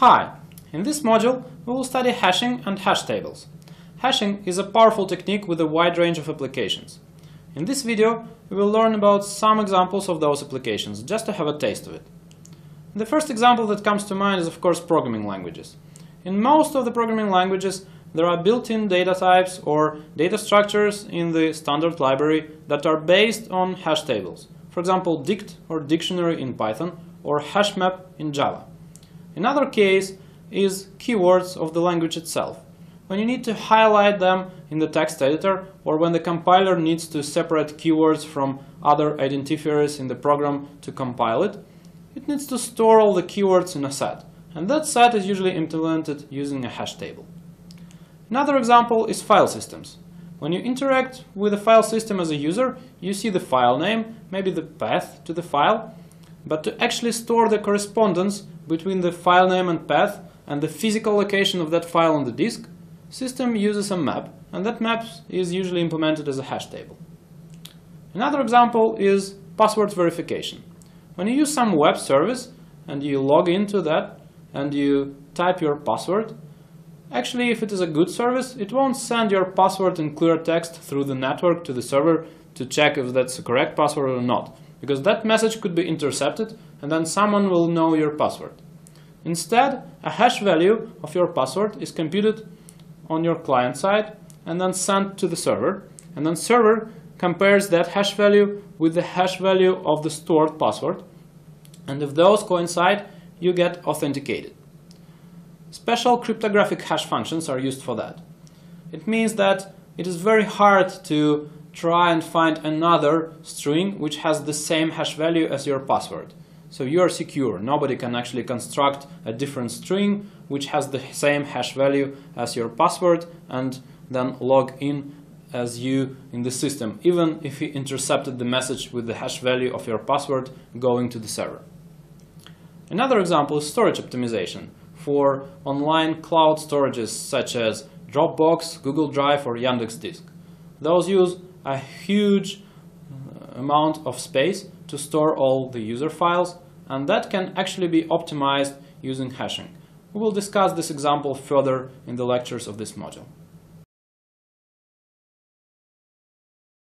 Hi! In this module, we will study hashing and hash tables. Hashing is a powerful technique with a wide range of applications. In this video, we will learn about some examples of those applications, just to have a taste of it. The first example that comes to mind is of course programming languages. In most of the programming languages, there are built-in data types or data structures in the standard library that are based on hash tables. For example, dict or dictionary in Python or hashmap in Java. Another case is keywords of the language itself. When you need to highlight them in the text editor or when the compiler needs to separate keywords from other identifiers in the program to compile it, it needs to store all the keywords in a set. And that set is usually implemented using a hash table. Another example is file systems. When you interact with a file system as a user, you see the file name, maybe the path to the file, but to actually store the correspondence between the file name and path and the physical location of that file on the disk, system uses a map, and that map is usually implemented as a hash table. Another example is password verification. When you use some web service and you log into that and you type your password, actually if it is a good service, it won't send your password in clear text through the network to the server to check if that's the correct password or not because that message could be intercepted and then someone will know your password. Instead, a hash value of your password is computed on your client side and then sent to the server, and then server compares that hash value with the hash value of the stored password, and if those coincide, you get authenticated. Special cryptographic hash functions are used for that. It means that it is very hard to try and find another string which has the same hash value as your password. So you are secure. Nobody can actually construct a different string which has the same hash value as your password and then log in as you in the system, even if he intercepted the message with the hash value of your password going to the server. Another example is storage optimization for online cloud storages such as Dropbox, Google Drive or Yandex Disk. Those use a huge uh, amount of space to store all the user files and that can actually be optimized using hashing. We will discuss this example further in the lectures of this module.